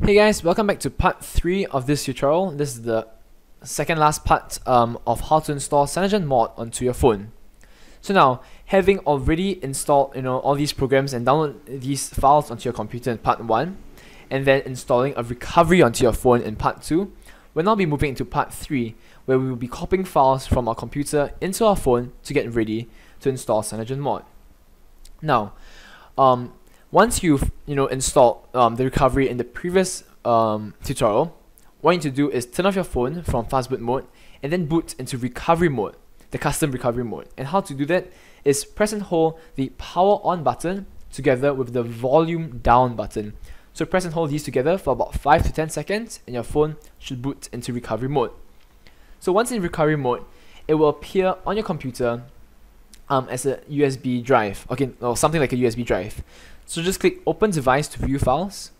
Hey guys, welcome back to part 3 of this tutorial. This is the second last part um, of how to install CyanogenMod mod onto your phone. So now, having already installed you know all these programs and download these files onto your computer in part 1, and then installing a recovery onto your phone in part 2, we'll now be moving into part 3, where we will be copying files from our computer into our phone to get ready to install CyanogenMod. mod. Now, um, once you've you know installed um, the recovery in the previous um, tutorial, what you need to do is turn off your phone from fastboot mode and then boot into recovery mode, the custom recovery mode. And how to do that is press and hold the power on button together with the volume down button. So press and hold these together for about 5 to 10 seconds and your phone should boot into recovery mode. So once in recovery mode, it will appear on your computer um, as a USB drive, okay, or something like a USB drive. So just click open device to view files,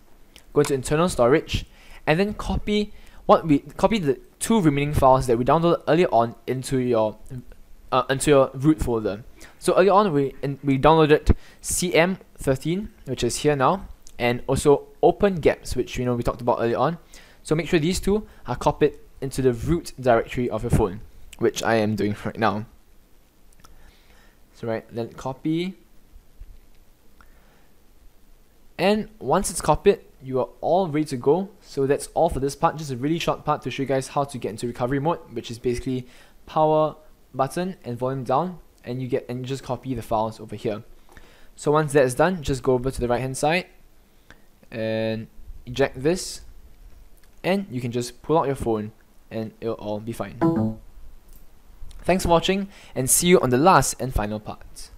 go to internal storage, and then copy what we copy the two remaining files that we downloaded earlier on into your uh, into your root folder. So earlier on we in, we downloaded CM13, which is here now, and also Open GApps, which you know we talked about earlier on. So make sure these two are copied into the root directory of your phone, which I am doing right now. So right, then copy and once it's copied you are all ready to go. So that's all for this part. Just a really short part to show you guys how to get into recovery mode which is basically power button and volume down and you get and you just copy the files over here. So once that is done just go over to the right hand side and eject this and you can just pull out your phone and it'll all be fine. Thanks for watching and see you on the last and final part